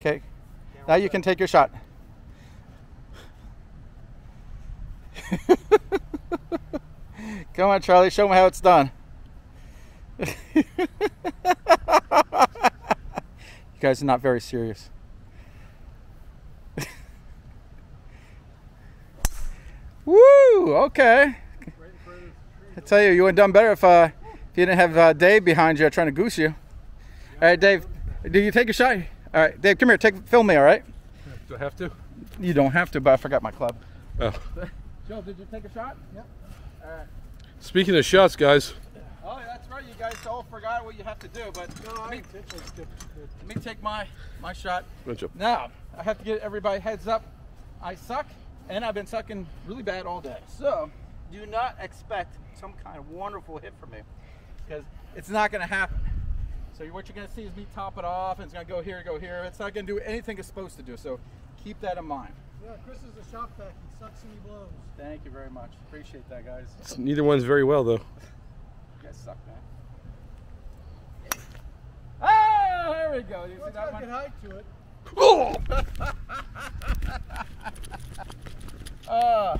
Okay. Now you can take your shot. Come on, Charlie. Show me how it's done. you guys are not very serious. Woo! Okay. I tell you, you would have done better if uh, if you didn't have uh, Dave behind you trying to goose you. All right, Dave. Do you take a shot? All right, Dave, come here. Take film me. All right. Do I have to? You don't have to, but I forgot my club. Oh. Joe, did you take a shot? Yep. All right. Speaking of shots, guys, Oh, that's right. You guys all forgot what you have to do, but let, me, let me take my my shot. bunch Now, I have to get everybody heads up. I suck, and I've been sucking really bad all day. So, do not expect some kind of wonderful hit from me, because it's not going to happen. So what you're gonna see is me top it off, and it's gonna go here, go here. It's not gonna do anything it's supposed to do, so keep that in mind. Yeah, Chris is a shop vac. He sucks and he blows. Thank you very much. Appreciate that, guys. Neither one's very well, though. you guys suck, man. Ah, there we go. You well, see that one? Height to it. Oh! uh.